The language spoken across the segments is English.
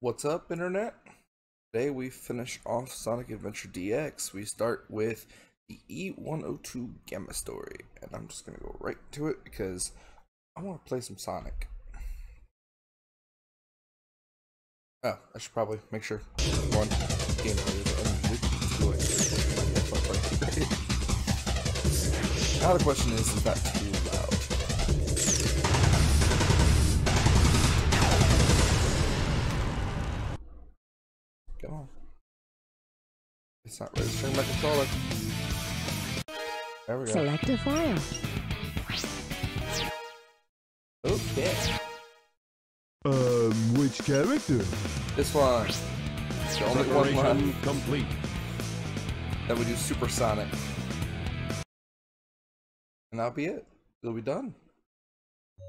What's up, Internet? Today we finish off Sonic Adventure DX. We start with the E102 Gamma story, and I'm just gonna go right to it because I want to play some Sonic. Oh, I should probably make sure one game. Now the question is, is that It's not registering my controller. There we go. Select a file. Okay. Um, which character? This one. It's the only one left. complete. Then we do Supersonic. And that'll be it. It'll be done.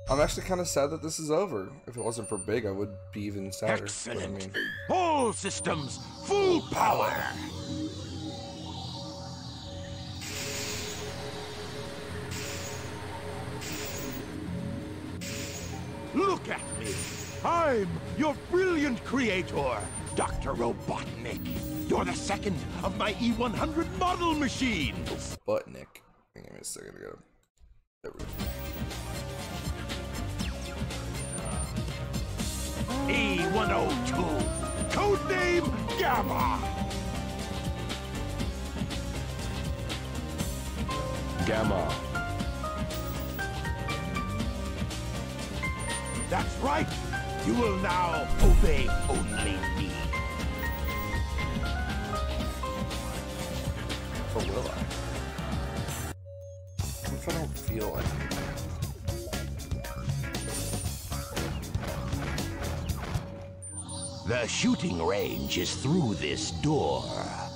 I'm actually kind of sad that this is over. If it wasn't for Big, I would be even sadder. But I Excellent. mean, All systems, full power. Look at me. I'm your brilliant creator, Dr. Robotnik. You're the second of my E100 model machines. Buttnick. Give me a second to go. There we go. E102, codename Gamma. Gamma. That's right. You will now obey only me. Or will I? What if I don't feel like it? The shooting range is through this door.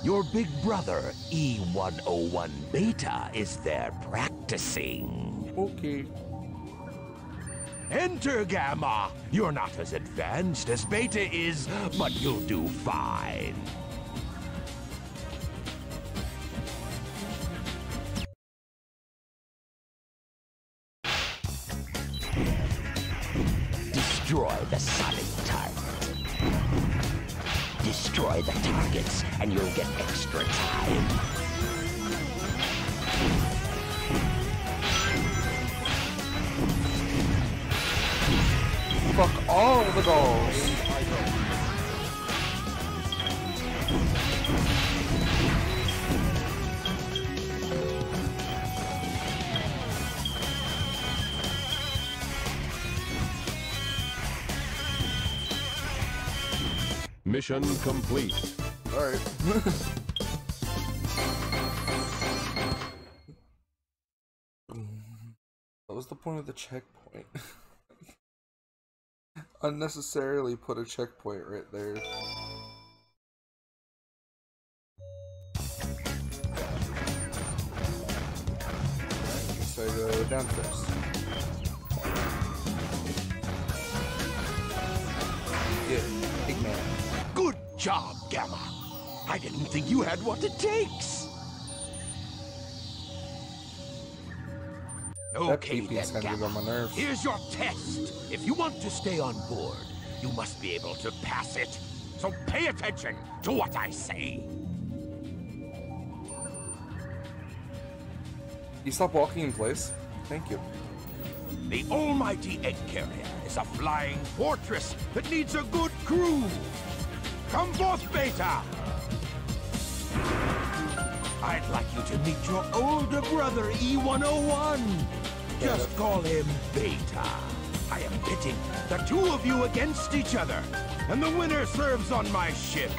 Your big brother, E101 Beta, is there practicing. Okay. Enter, Gamma. You're not as advanced as Beta is, but you'll do fine. Mission complete. Alright. what was the point of the checkpoint? Unnecessarily put a checkpoint right there. So I go down first. Job, Gamma. I didn't think you had what it takes. Okay, then, Gamma. on my nerves. Here's your test. If you want to stay on board, you must be able to pass it. So pay attention to what I say. You stop walking in place? Thank you. The almighty egg carrier is a flying fortress that needs a good crew. Come forth, Beta. I'd like you to meet your older brother, E101. Just call him Beta. I am pitting the two of you against each other, and the winner serves on my ship.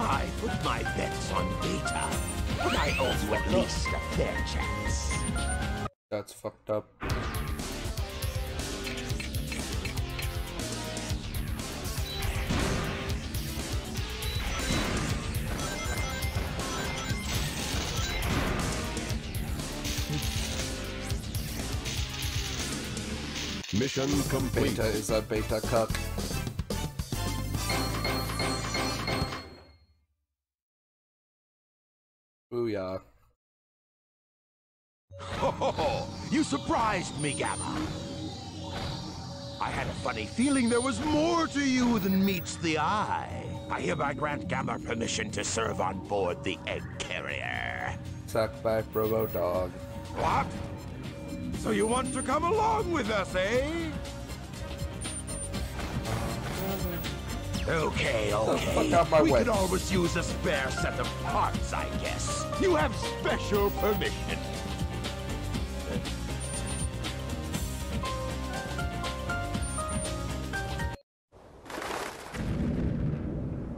I put my bets on Beta, but I owe you at least a fair chance. That's fucked up. Mission complete. Beta is a beta cuck. Booyah. Ho ho ho! You surprised me, Gamma. I had a funny feeling there was more to you than meets the eye. I hereby grant Gamma permission to serve on board the egg carrier. Suck back, Robo Dog. What? So you want to come along with us, eh? Okay, okay. my we way. could always use a spare set of parts, I guess. You have special permission.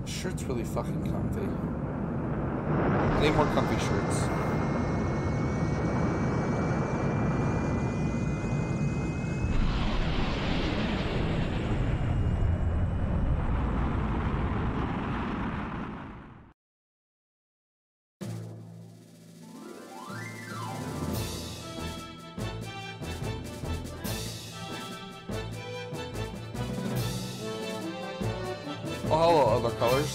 Shirt's really fucking comfy. Hello, other colors.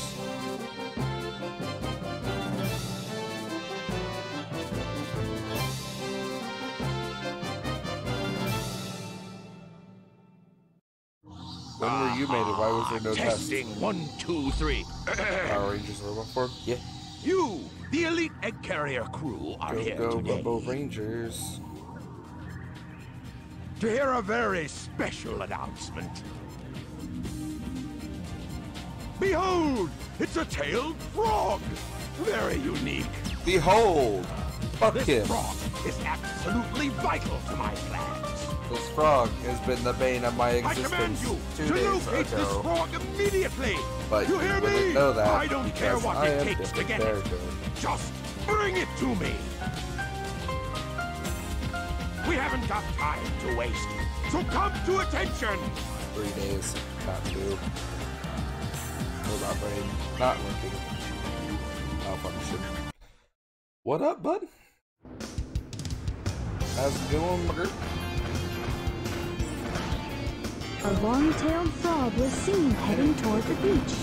When were you made it? Why was there no test? Testing one, two, three. Power Rangers Robot Form? Yeah. You, the elite egg carrier crew, are Go, here go, today Robo Rangers. to hear a very special announcement. Behold, it's a tailed frog. Very unique. Behold! Fuck This him. frog is absolutely vital to my plans. This frog has been the bane of my existence. I command you two to locate this frog immediately. But you you hear me? know that I don't care what I it takes to get it. Just bring it to me. We haven't got time to waste, so come to attention. Three days, not two. Brain, not working. Malfunction. Oh, what up, bud? How's it going, Mugger? A long-tailed frog was seen heading toward the beach.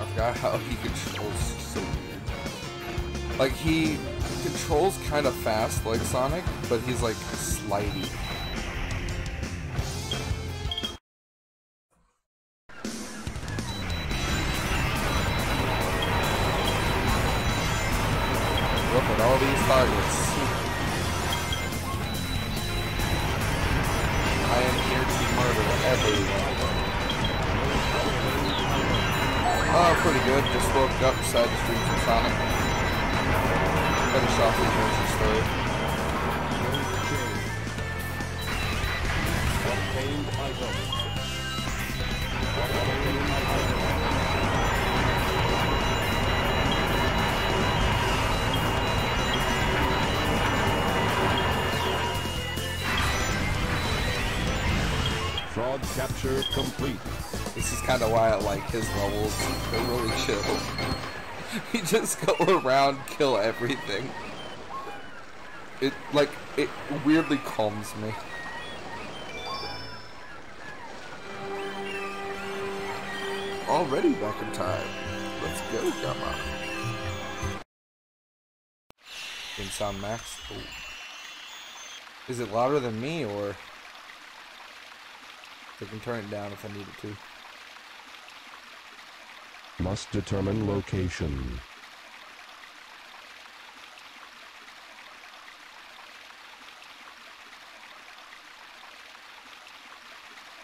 I forgot how he controls so weird. Like he controls kind of fast like Sonic, but he's like slidey. All these targets. I am here to murder everyone. Oh, pretty good. Just woke up beside the streets of Sonic. Finish off the adventure story. Obtained item. Capture complete. This is kind of why I like his levels. They're really chill. he just go around, kill everything. It like it weirdly calms me. Already back in time. Let's go, Gamma. Can sound max. Oh. Is it louder than me or? I can turn it down if I need it to. Must determine location.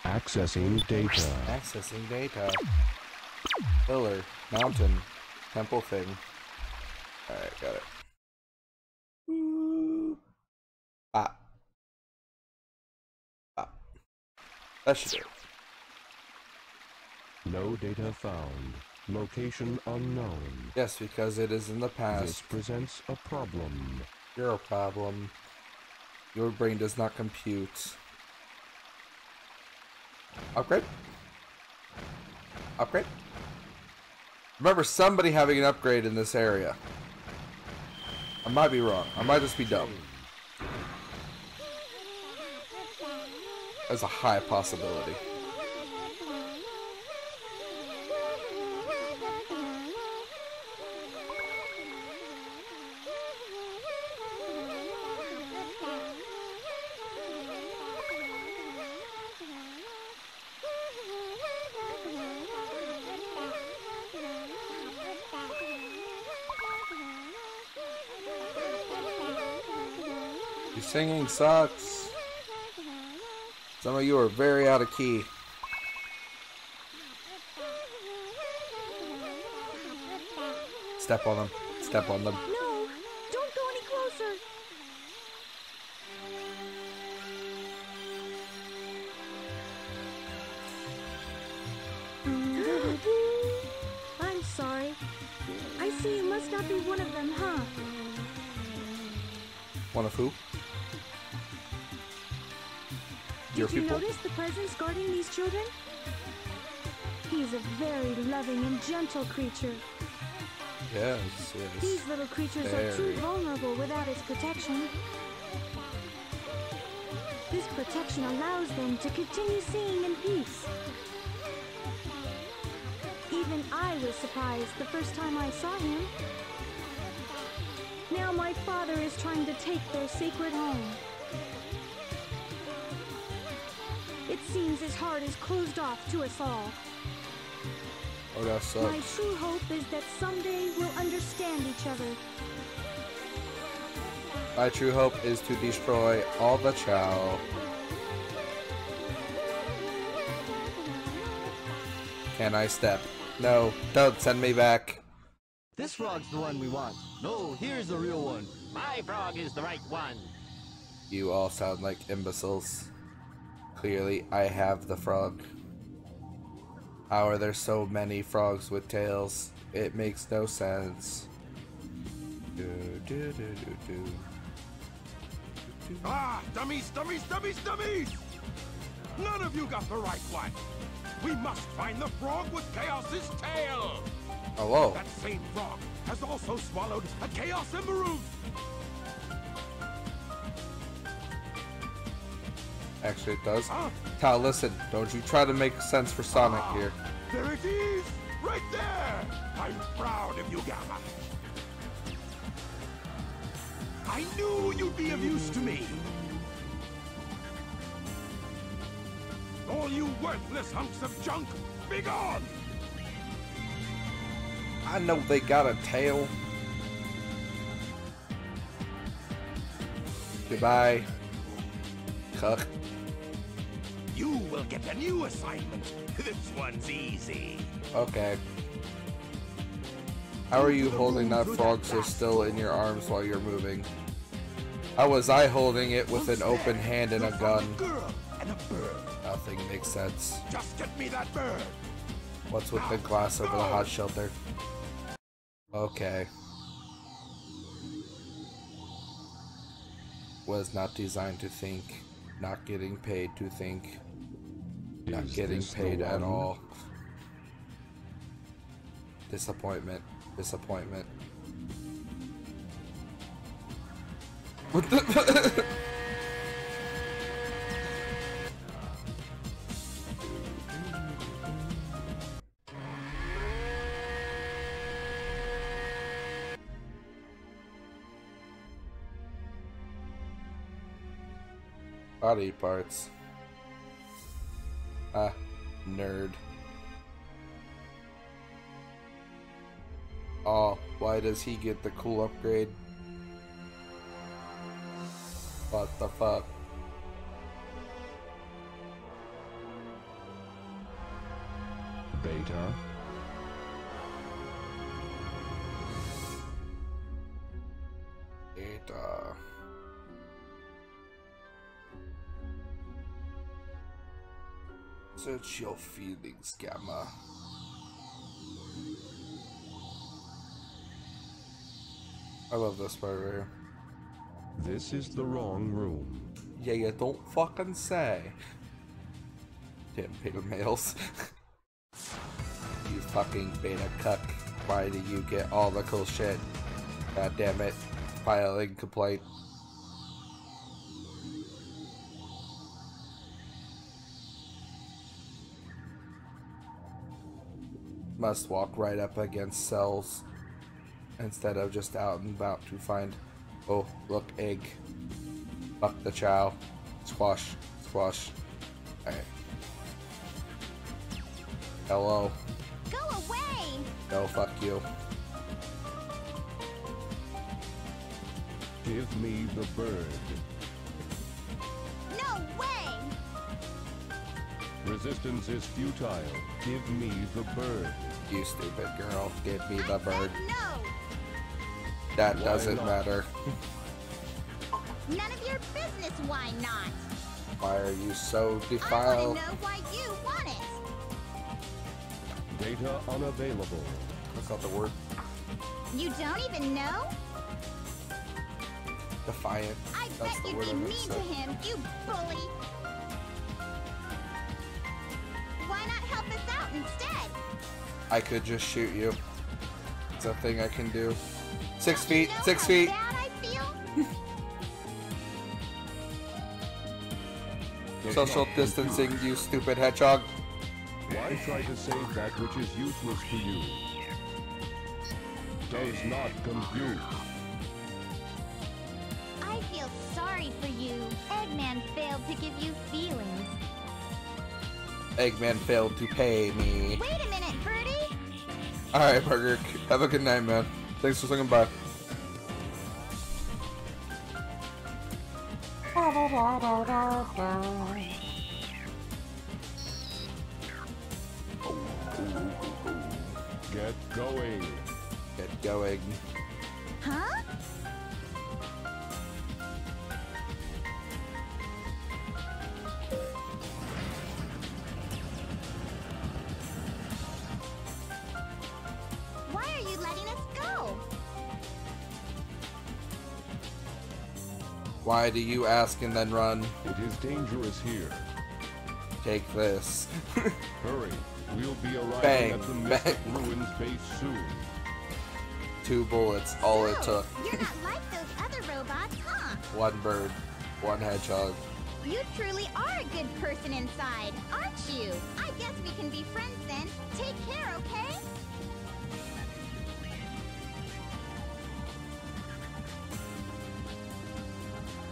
Accessing data. Accessing data. Pillar. Mountain. Temple thing. Alright, got it. Ah. That should do it. No data found. Location unknown. Yes, because it is in the This past. presents a problem. You're a problem. Your brain does not compute. Upgrade? Upgrade? Remember somebody having an upgrade in this area. I might be wrong. I might just be dumb. as a high possibility. singing sucks. Some of you are very out of key. Step on them. Step on them. No, don't go any closer. I'm sorry. I see you must not be one of them, huh? One of who? Your Did you people? notice the presence guarding these children? He's a very loving and gentle creature. Yes, yes. These little creatures are too vulnerable without its protection. This protection allows them to continue seeing in peace. Even I was surprised the first time I saw him. Now my father is trying to take their sacred home. Seems his heart is closed off to us all. Oh, that sucks. My true hope is that someday we'll understand each other. My true hope is to destroy all the Chao. Can I step? No, don't send me back. This frog's the one we want. No, here's the real one. My frog is the right one. You all sound like imbeciles. Clearly, I have the frog. How are there so many frogs with tails? It makes no sense. Do, do, do. Ah, dummies, dummies, dummies, dummies! None of you got the right one. We must find the frog with Chaos's tail. Oh, whoa. That same frog has also swallowed a Chaos Emerald. Actually, it does. Tal, listen. Don't you try to make sense for Sonic Ah, here. There it is, right there. I'm proud of you, Gamma. I knew you'd be of use to me. All you worthless hunks of junk, be gone! I know they got a tail. Goodbye. Cuck. You will get a new assignment. This one's easy. Okay. How are you holding that frog so still in your arms while you're moving? How was I holding it with an open hand and a gun? and a bird. Nothing makes sense. Just get me that bird. What's with the glass over the hot shelter? Okay. Was not designed to think. Not getting paid to think. Not Is getting paid at all. Disappointment. Disappointment. What the? Body parts. Ah, nerd. Oh, why does he get the cool upgrade? What the fuck? Beta. Search your feelings, Gamma. I love this part right here. This is the wrong room. Yeah, you don't fucking say. Damn beta males. you fucking beta cuck. Why do you get all the cool shit? God damn it. Filing complaint. Must walk right up against cells instead of just out and about to find. Oh, look, egg. Fuck the chao. Squash. Squash. Alright. Hello. Go away! No, fuck you. Give me the bird. No way! Resistance is futile. Give me the bird. You stupid girl. Give me the bird. no! That Why doesn't not? matter. None of your business, why not? Why are you so I want defiled? to know why you want it. Data unavailable. That's not the word. You don't even know? Defiant. I That's bet you'd be I meant mean to to him, you bully! Why not help us out instead? I could just shoot you. It's a thing I can do. Six feet. You know Six feet. bad I feel? Does Social distancing, you stupid hedgehog. Why try to save that which is useless to you? Does not compute. I feel sorry for you. Eggman failed to give you feelings. Eggman failed to pay me. Wait a minute, Birdie! Alright, Burger. Have a good night, man. Thanks for swinging by. Get going. Get going. Huh? Why do you ask and then run? It is dangerous here. Take this. Hurry. We'll be arriving Bang, at the Mystic bang. Ruins base soon. Two bullets, all it took. You're not like those other robots, huh? One bird, one hedgehog. You truly are a good person inside, aren't you? I guess we can be friends then. Take care, okay?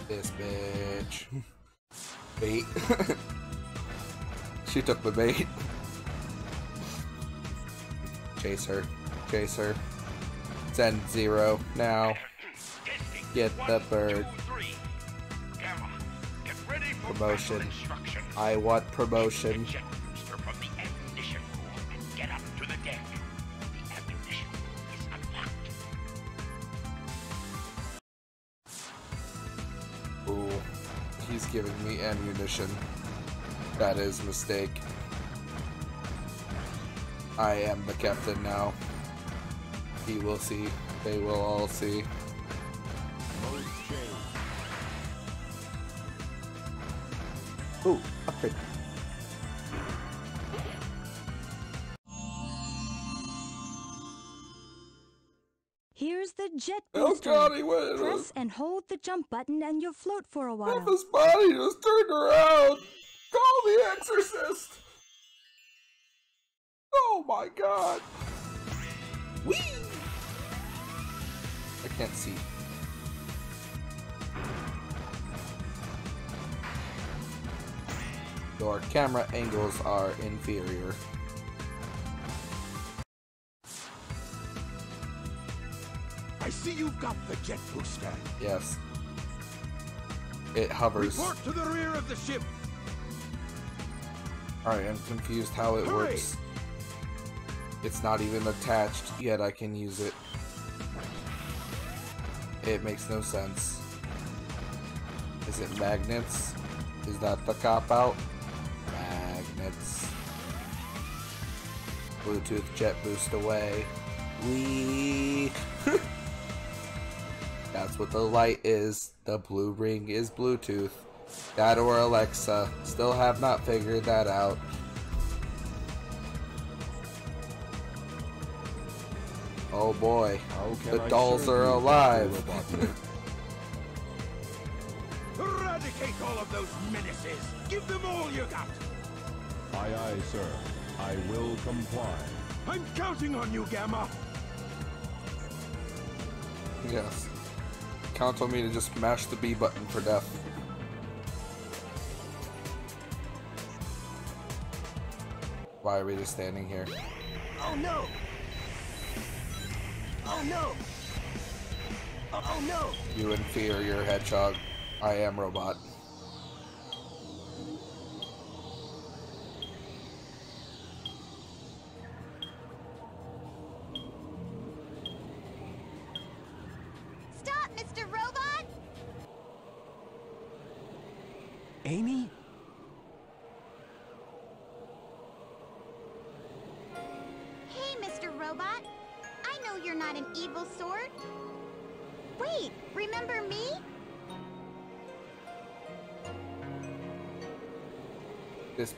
This bitch. Bait. she took the bait. Chase her. Chase her. Send zero now. Get the bird. Promotion. I want promotion. Ammunition. That is mistake. I am the captain now. He will see. They will all see. Ooh, upgrade. Jet Oh booster. god, he went. Press and hold the jump button and you'll float for a while. His body just turned around. Call the exorcist. Oh my god. Whee! I can't see. Your camera angles are inferior. I see you've got the jet booster. Yes. It hovers. Report to the rear of the ship. Alright, I'm confused how it Hurry! works. It's not even attached, yet I can use it. It makes no sense. Is it magnets? Is that the cop out? Magnets. Bluetooth jet boost away. Wee. That's what the light is. The blue ring is Bluetooth. That or Alexa. Still have not figured that out. Oh boy. The I dolls serve are alive. Eradicate all of those menaces. Give them all you got. aye, aye, sir. I will comply. I'm counting on you, Gamma. Yes. Count on me to just mash the B button for death. Why are we just standing here? Oh no! Oh no! Oh, oh no! You inferior hedgehog. I am robot.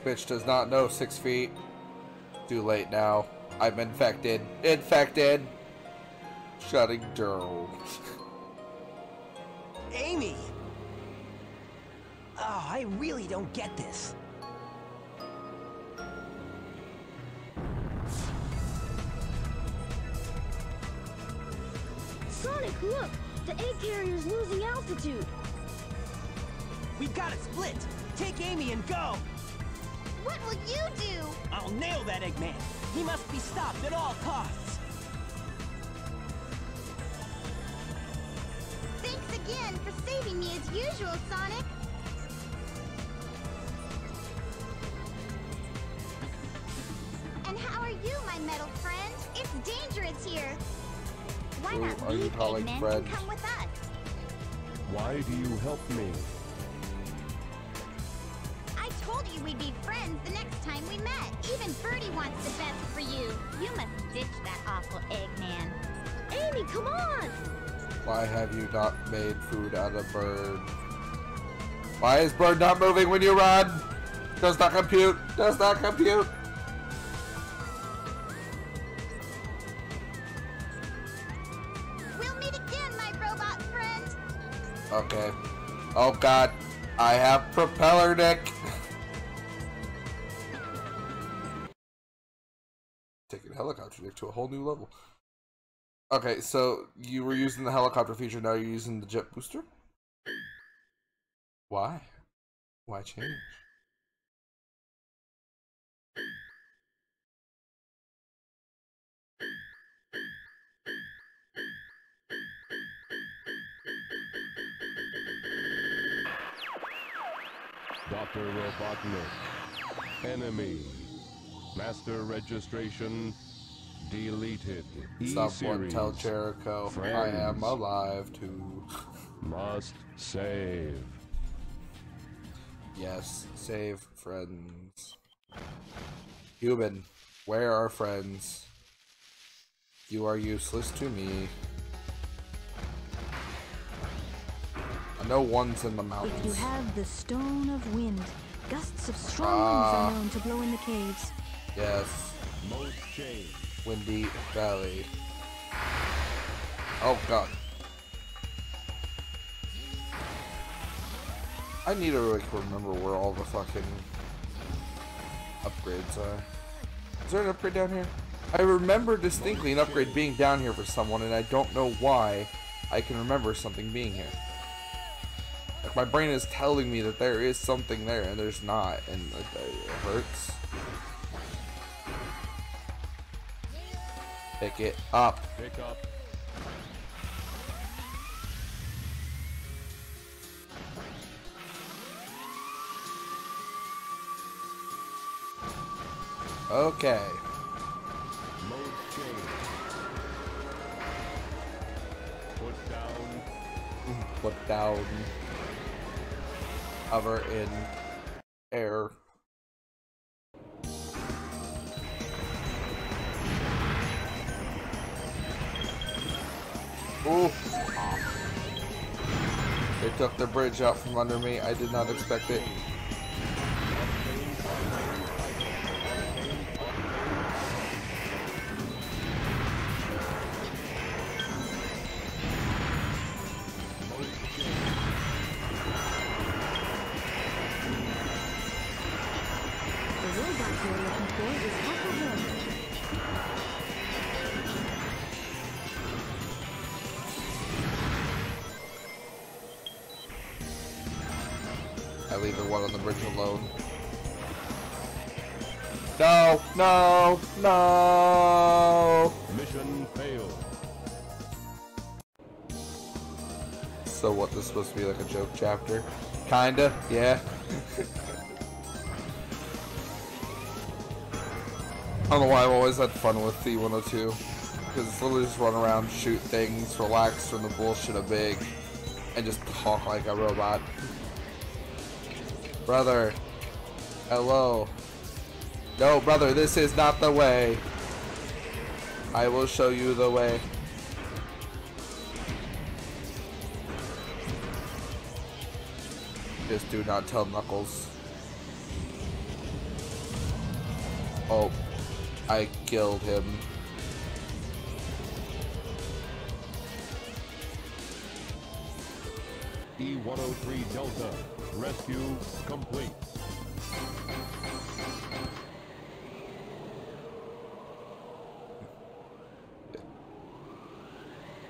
Bitch does not know six feet. Too late now. I'm infected. Infected. Shutting down. Amy! Oh, I really don't get this. Sonic, look! The egg carrier's losing altitude. We've got to split. Take Amy and go. What will you do? I'll nail that Eggman. He must be stopped at all costs. Thanks again for saving me as usual, Sonic. And how are you, my metal friend? It's dangerous here. Why Who not are you leave calling Eggman friend? and come with us? Why do you help me? I told you we'd be friends the next time we met. Even Birdie wants the best for you. You must ditch that awful Eggman. Amy, come on! Why have you not made food out of bird? Why is bird not moving when you run? Does not compute. Does not compute. We'll meet again, my robot friend. Okay. Oh god. I have propeller dick. Helicopter dick to a whole new level. Okay, so you were using the helicopter feature, now you're using the jet booster? Why? Why change? Dr. Robotnik. Enemy. Master registration deleted. Someone tell E-series. Jericho I am alive too. Must save. Yes, save friends. Human, where are friends? You are useless to me. I know one's in the mountains. If you have the Stone of Wind, gusts of strong Ah. winds are known to blow in the caves. Yes, Windy Valley. Oh god. I need to like remember where all the fucking upgrades are. Is there an upgrade down here? I remember distinctly an upgrade being down here for someone, and I don't know why I can remember something being here. Like my brain is telling me that there is something there, and there's not, and it hurts. Pick it up. Pick up. Okay. Mode change. Put down. Put down. Hover in air. The bridge out from under me. I did not expect it. One on the bridge alone. No, no, no. Mission failed. So what, this supposed to be like a joke chapter? Kinda, yeah. I don't know why I've always had fun with E102. Because it's literally just run around, shoot things, relax from the bullshit of big, and just talk like a robot. Brother. Hello. No, brother, this is not the way. I will show you the way. Just do not tell Knuckles. Oh, I killed him. E-103 Delta. Rescue complete.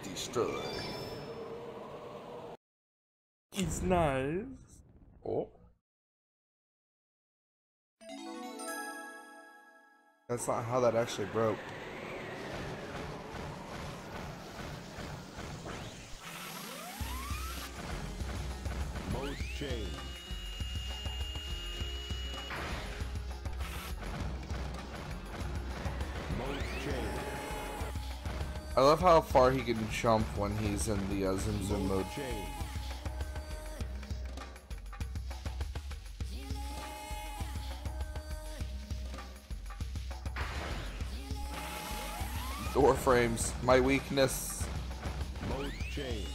Destroy. It's nice. Oh. That's not how that actually broke. I love how far he can jump when he's in the uh, zoom zoom mode. Frames, my weakness. Mode change.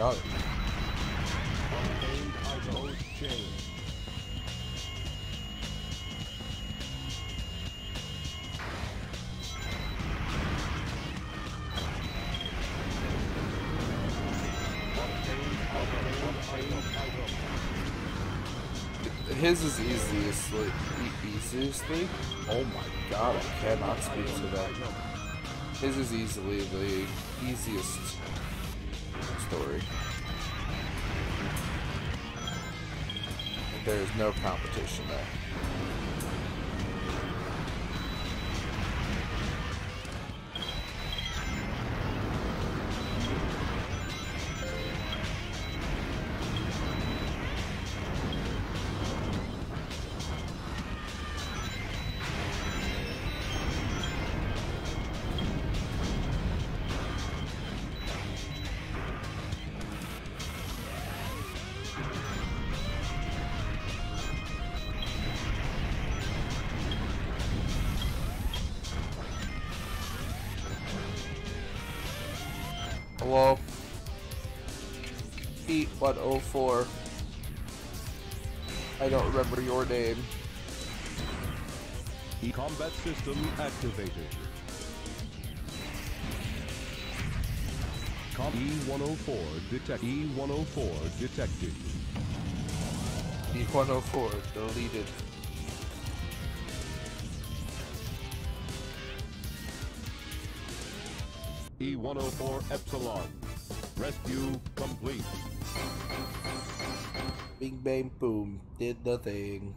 Item. His is easily, e- easily. Oh my god, I cannot speak to that. His is easily the easiest story. There is no competition there. E-104. I don't remember your name. E-combat system activated. Com E-104 detect E-104 detected. E104 deleted. E-104 Epsilon. Rescue complete. Bing bang boom. Did the thing.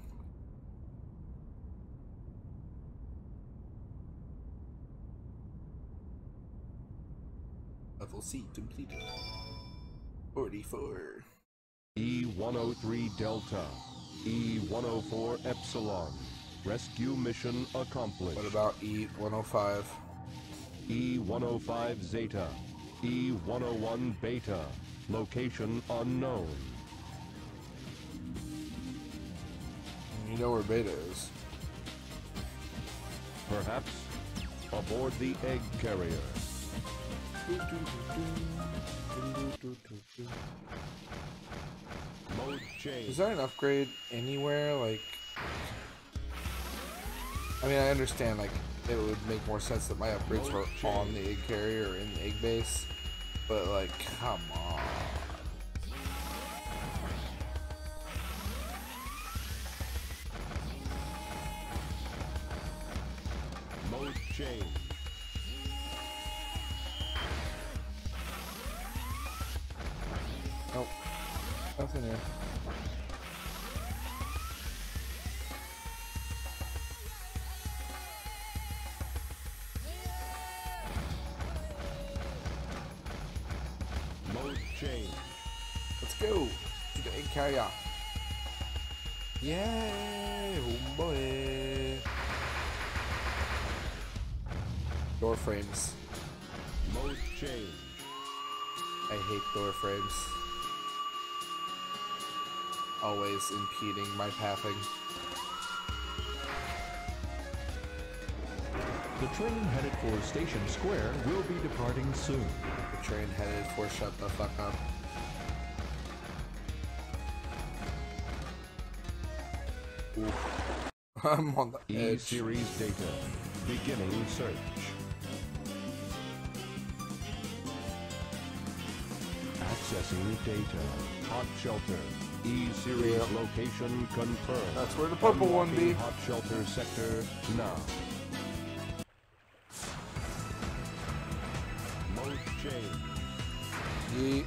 Level C completed. 44. E-103 Delta. E-104 Epsilon. Rescue mission accomplished. What about E105? E-105 Zeta. E-101 Beta. Location unknown. You know where Beta is. Perhaps aboard the egg carrier. Mode change. Is there an upgrade anywhere? Like, I mean, I understand like it would make more sense that my upgrades were on the egg carrier or in the egg base, but like, come on. Change. Always impeding my pathing. The train headed for Station Square will be departing soon. The train headed for shut the fuck up. Oof. I'm on the edge. E-Series data. Beginning search. Accessing data. Hot shelter. E-Series Yep. location confirmed. That's where the purple one be. Hot shelter sector now. Mode change. Yeet.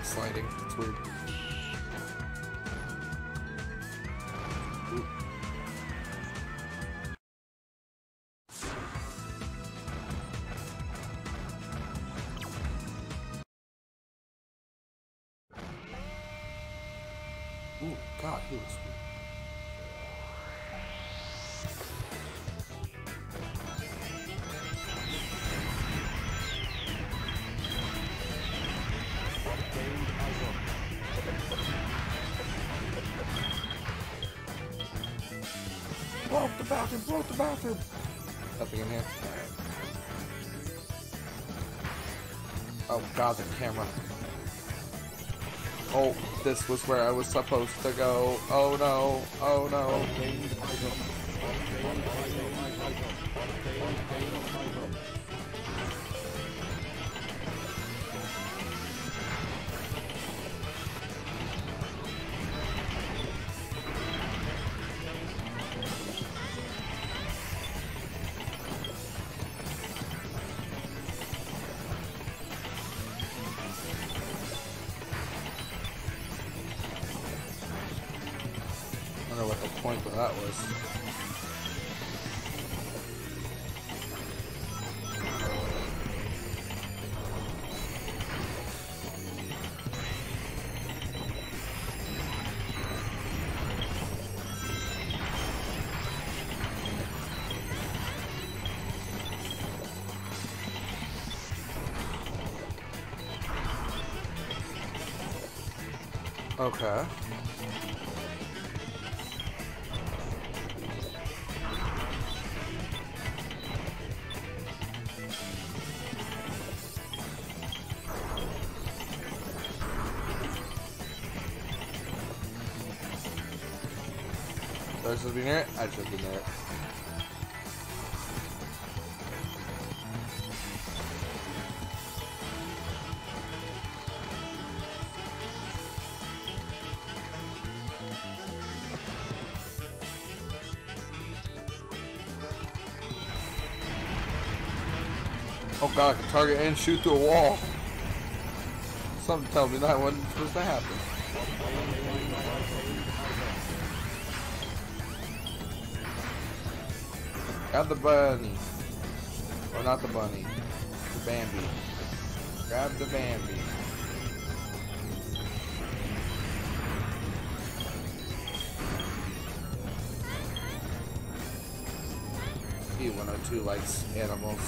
I'm sliding. It's weird. Ooh. Ooh, God, he looks the bathroom! The bathroom! Nothing in here. Oh god, the camera. Oh, this was where I was supposed to go. Oh no, oh no. Okay. Those should be near it. I should be it. Target and shoot through a wall. Something tells me that wasn't supposed to happen. Grab the bunny. Or not the bunny. The Bambi. Grab the Bambi. E102 likes animals.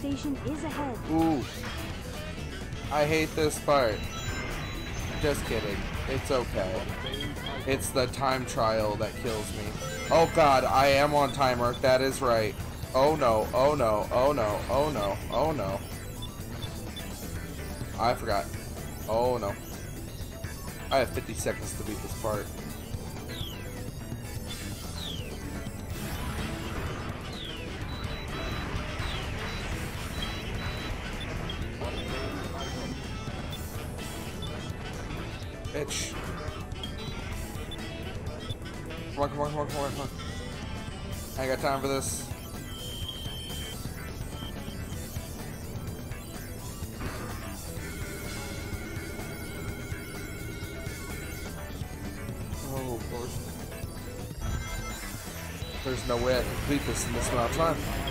Station is ahead. Ooh. I hate this part. Just kidding. It's okay. It's the time trial that kills me. Oh god, I am on timer. That is right. Oh no, oh no, oh no, oh no, oh no. I forgot. Oh no. I have 50 seconds to beat this part. Bitch. Come on, come on, come on, come on, come on. I ain't got time for this. Oh, course. There's no way I can complete this in this amount of time.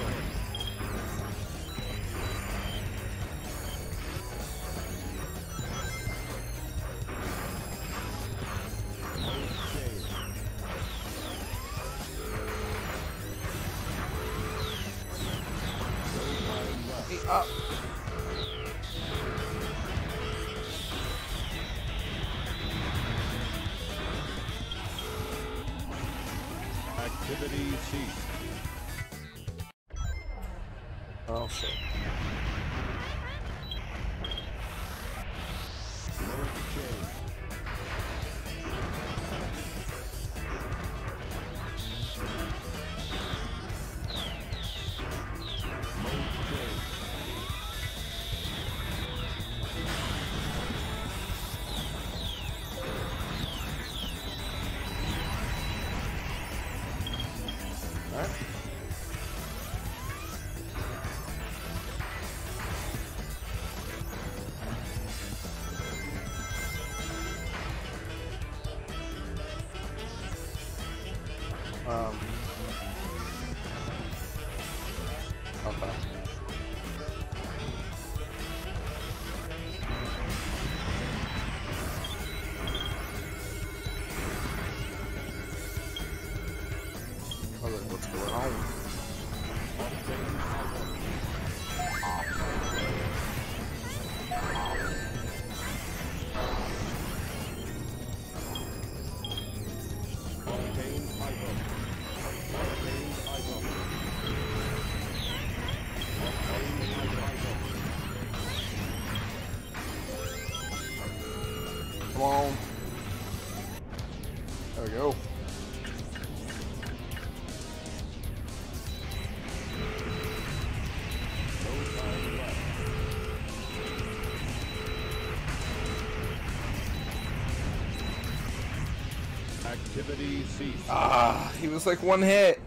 Ah, he was like one hit.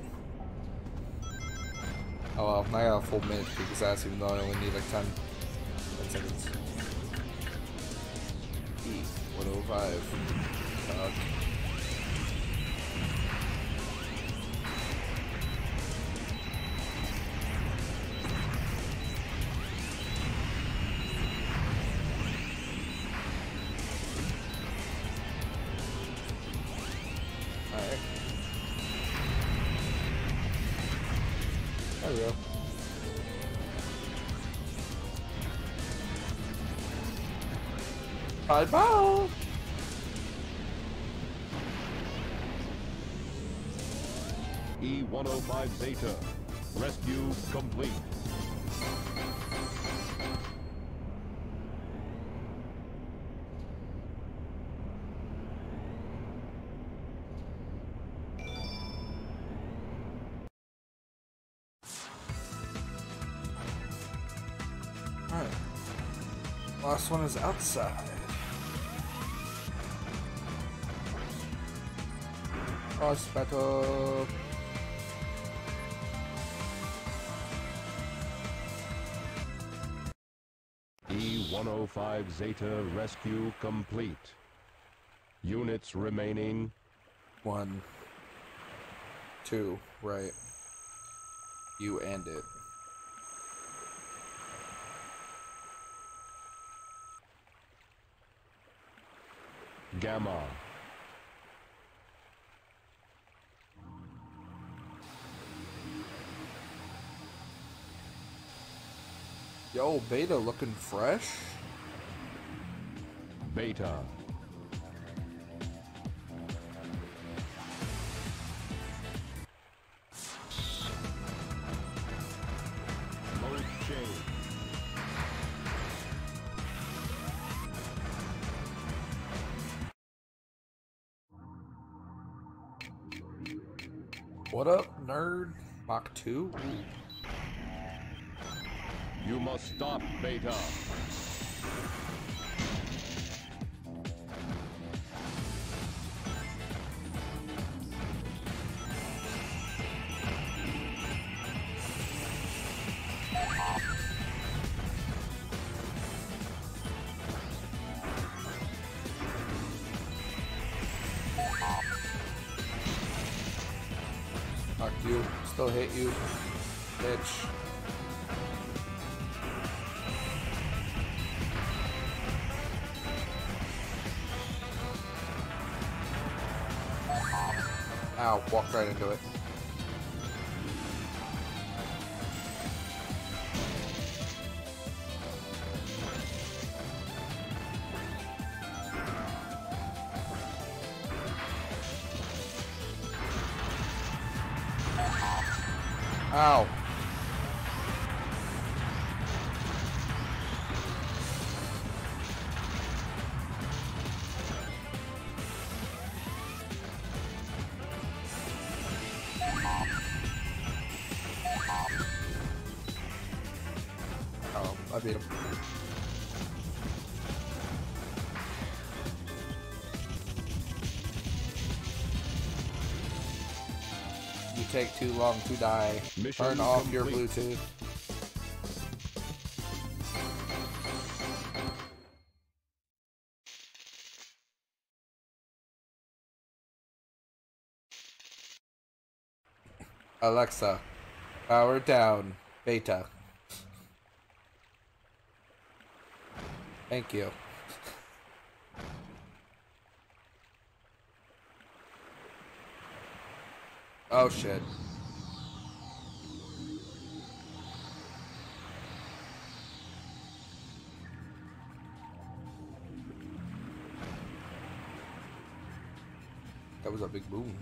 Oh well, I got a full minute to kick his ass even though I only need like 10, 10 seconds. E, 105. Fuck. Bye bye. E-105 Zeta. Rescue complete. Alright. Last one is outside. Hospital. E-105 Zeta rescue complete. Units remaining. One. Two. Right. You and it. Gamma. Yo, Beta looking fresh. Beta. What up, nerd? Mach 2? Stop Beta. Fuck you. Still hit you. Walked right into it. Ow. Beat him. You take too long to die. Mission Turn off your. Bluetooth. Alexa, power down. Beta. Thank you. Oh shit. That was a big boom.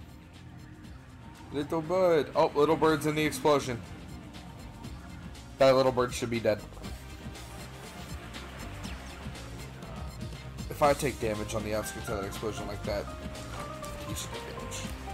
Little bird. Oh, little bird's in the explosion. That little bird should be dead. If I take damage on the outskirts of that explosion like that, you should take damage.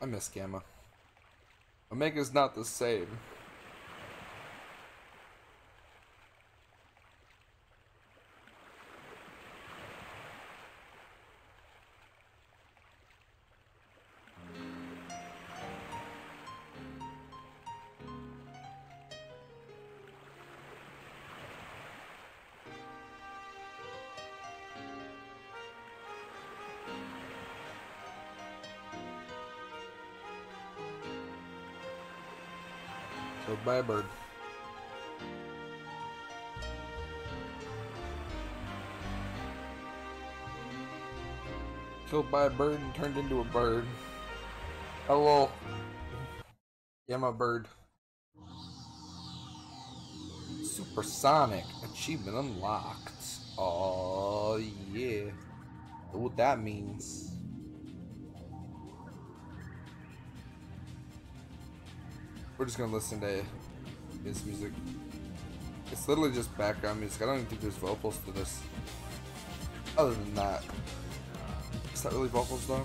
I miss Gamma. Omega's not the same. By a bird. Killed by a bird and turned into a bird. Hello. Yeah, I'm a bird. Supersonic achievement unlocked. Oh yeah. Know what that means. We're just gonna listen to his music. It's literally just background music. I don't even think there's vocals to this. Other than that. Is that really vocals though?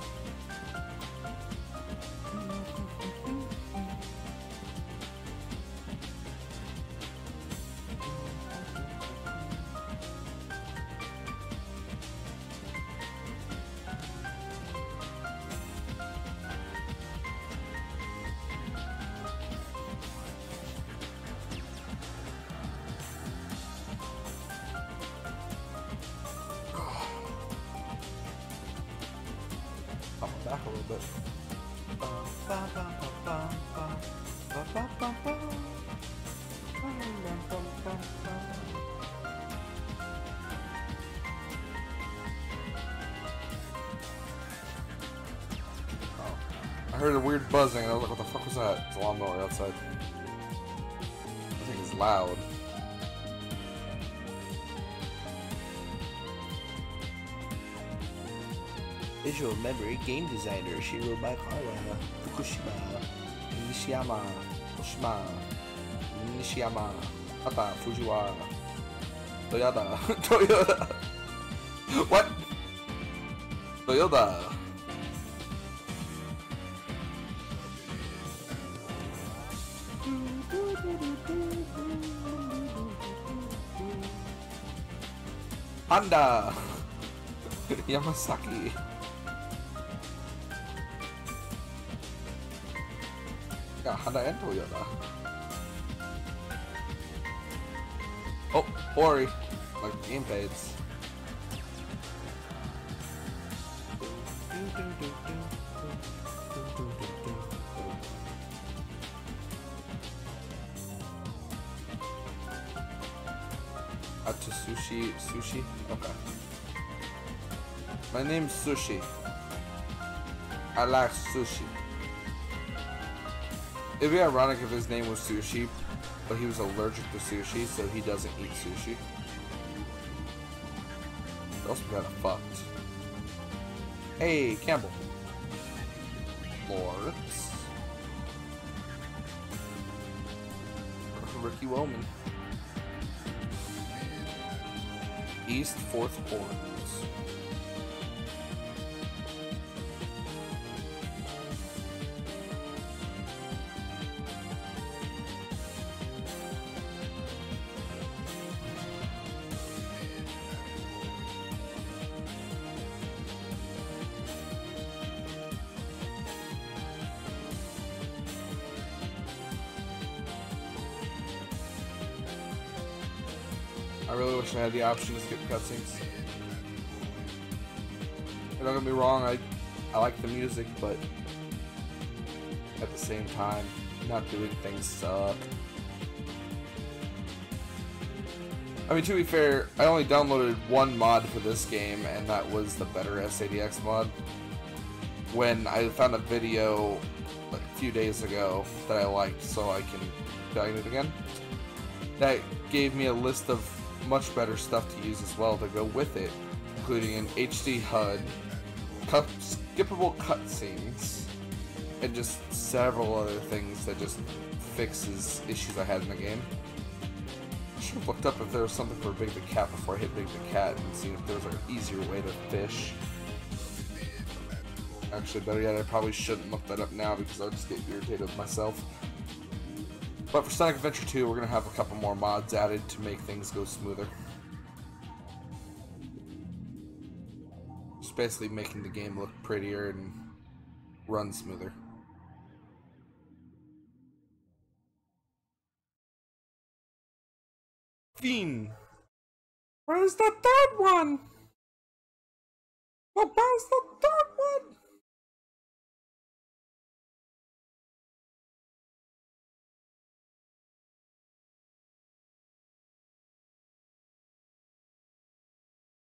Game designer Shiro Maekawa, uh, Fukushima, Nishiyama, Oshima, Nishiyama, Hata Fujiwara, Toyota. Toyota. what? Toyota. Honda. Yamasaki. Yeah, Honda and Toyota. Oh, Ori. Like gamepades. Out to sushi, sushi. Okay. My name's Sushi. I like sushi. It'd be ironic if his name was Sushi, but he was allergic to sushi, so he doesn't eat sushi. Also we got fucked. Hey, Campbell. Lawrence. Ricky Wellman. East Fourth Horns. I really wish I had the option to skip cutscenes. And don't get me wrong, I I like the music, but at the same time, not doing things suck. I mean, to be fair, I only downloaded one mod for this game, and that was the better SADX mod. When I found a video like a few days ago that I liked, so I can download it again. That gave me a list of much better stuff to use as well to go with it, including an HD HUD, cut, skippable cutscenes, and just several other things that just fixes issues I had in the game. I should have looked up if there was something for Big the Cat before I hit Big the Cat and seen if there was an easier way to fish. Actually, better yet, I probably shouldn't look that up now because I'll just get irritated with myself. But for Sonic Adventure 2, we're going to have a couple more mods added to make things go smoother. Just basically making the game look prettier and run smoother. Fiend! Where's the third one? Where's the third one?